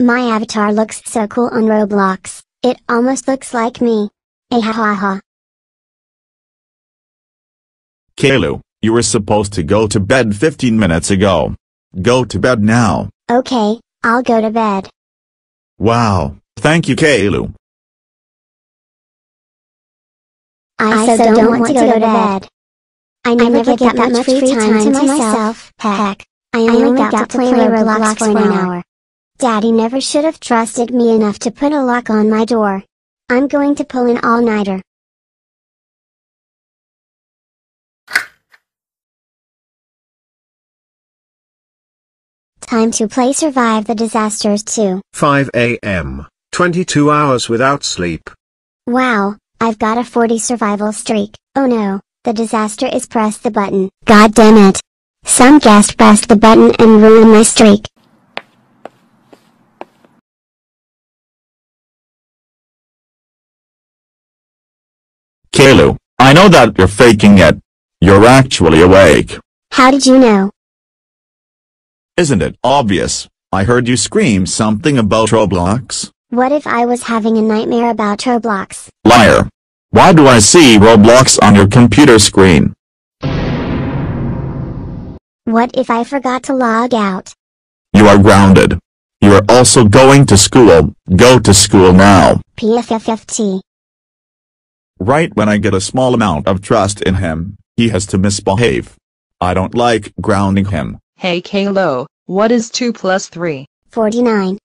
My avatar looks so cool on Roblox, it almost looks like me. Eh, Ahahaha. Caillou, you were supposed to go to bed 15 minutes ago. Go to bed now. Okay, I'll go to bed. Wow, thank you Caillou. I, so don't, want to go to bed. I never, get, that much free time to myself. Heck, I only got to play Roblox for an hour. Daddy never should have trusted me enough to put a lock on my door. I'm going to pull an all-nighter. Time to play Survive the Disasters 2. 5 a.m. 22 hours without sleep. Wow, I've got a 40 survival streak. Oh no, the disaster is press the button. God damn it. Some guest pressed the button and ruined my streak. Caillou, I know that you're faking it. You're actually awake. How did you know? Isn't it obvious? I heard you scream something about Roblox. What if I was having a nightmare about Roblox? Liar. Why do I see Roblox on your computer screen? What if I forgot to log out? You are grounded. You are also going to school. Go to school now. PFFFT. Right when I get a small amount of trust in him, he has to misbehave. I don't like grounding him. Hey Caillou, what is 2 plus 3? 49.